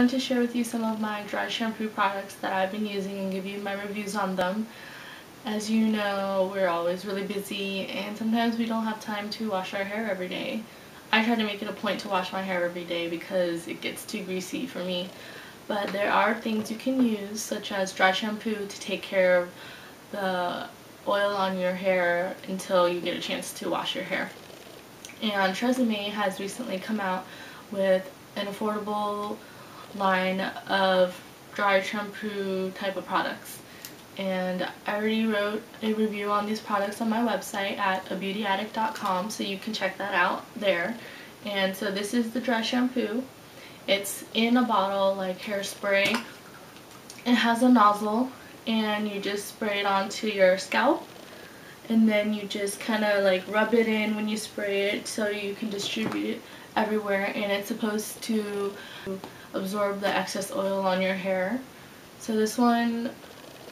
wanted to share with you some of my dry shampoo products that I've been using and give you my reviews on them. As you know, we're always really busy and sometimes we don't have time to wash our hair every day. I try to make it a point to wash my hair every day because it gets too greasy for me. But there are things you can use such as dry shampoo to take care of the oil on your hair until you get a chance to wash your hair. And Tresemme has recently come out with an affordable line of dry shampoo type of products. And I already wrote a review on these products on my website at abeautyaddict.com so you can check that out there. And so this is the dry shampoo. It's in a bottle like hairspray. It has a nozzle and you just spray it onto your scalp and then you just kind of like rub it in when you spray it so you can distribute it everywhere and it's supposed to absorb the excess oil on your hair. So this one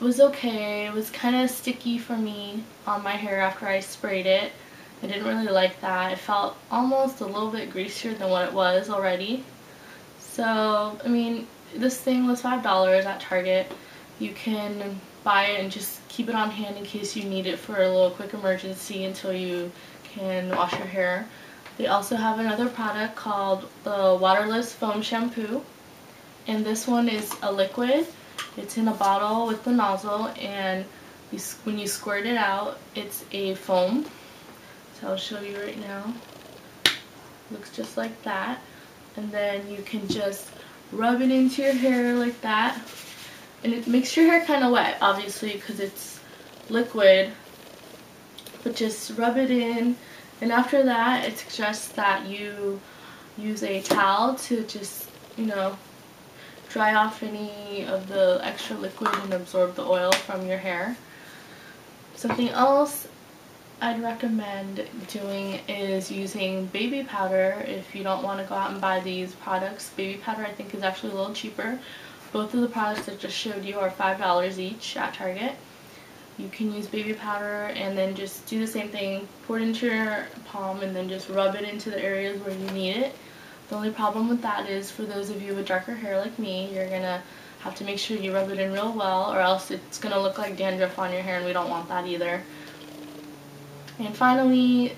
was okay. It was kind of sticky for me on my hair after I sprayed it. I didn't really like that. It felt almost a little bit greasier than what it was already. So, I mean, this thing was $5 at Target. You can buy it and just keep it on hand in case you need it for a little quick emergency until you can wash your hair. They also have another product called the Waterless Foam Shampoo. And this one is a liquid. It's in a bottle with the nozzle and you, when you squirt it out, it's a foam. So I'll show you right now. Looks just like that. And then you can just rub it into your hair like that. And it makes your hair kind of wet, obviously, because it's liquid. But just rub it in and after that, it's just that you use a towel to just, you know, dry off any of the extra liquid and absorb the oil from your hair. Something else I'd recommend doing is using baby powder if you don't want to go out and buy these products. Baby powder I think is actually a little cheaper. Both of the products I just showed you are $5 each at Target you can use baby powder and then just do the same thing pour it into your palm and then just rub it into the areas where you need it. The only problem with that is for those of you with darker hair like me you're gonna have to make sure you rub it in real well or else it's gonna look like dandruff on your hair and we don't want that either. And finally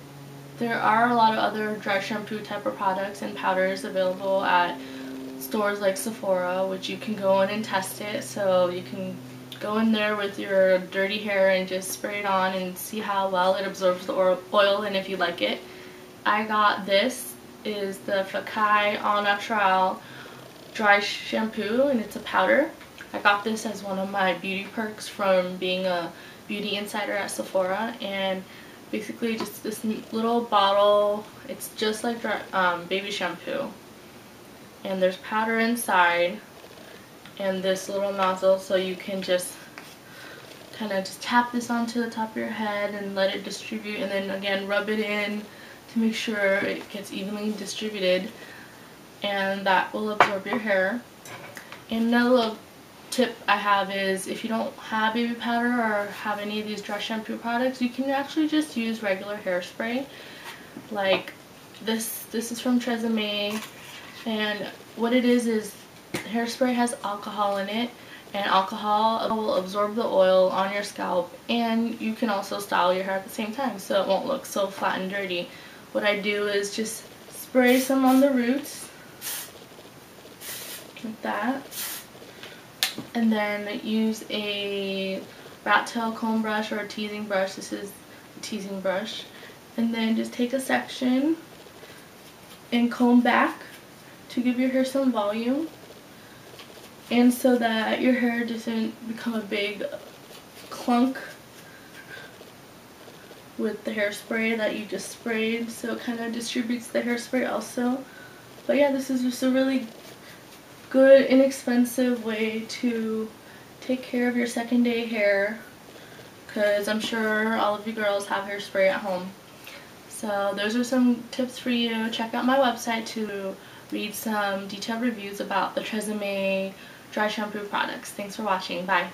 there are a lot of other dry shampoo type of products and powders available at stores like Sephora which you can go in and test it so you can go in there with your dirty hair and just spray it on and see how well it absorbs the oil and if you like it. I got this is the Fekkai Au Naturel dry shampoo and it's a powder. I got this as one of my beauty perks from being a beauty insider at Sephora and basically just this little bottle it's just like um, baby shampoo and there's powder inside and this little nozzle so you can just kind of just tap this onto the top of your head and let it distribute and then again rub it in to make sure it gets evenly distributed and that will absorb your hair. And another little tip I have is if you don't have baby powder or have any of these dry shampoo products you can actually just use regular hairspray like this this is from Tresemme and what it is is hairspray has alcohol in it and alcohol will absorb the oil on your scalp and you can also style your hair at the same time so it won't look so flat and dirty. What I do is just spray some on the roots like that and then use a rat tail comb brush or a teasing brush. This is a teasing brush and then just take a section and comb back to give your hair some volume and so that your hair doesn't become a big clunk with the hairspray that you just sprayed. So it kind of distributes the hairspray also. But yeah this is just a really good inexpensive way to take care of your second day hair. Because I'm sure all of you girls have hairspray at home. So those are some tips for you. Check out my website to read some detailed reviews about the Tresemme dry shampoo products. Thanks for watching. Bye.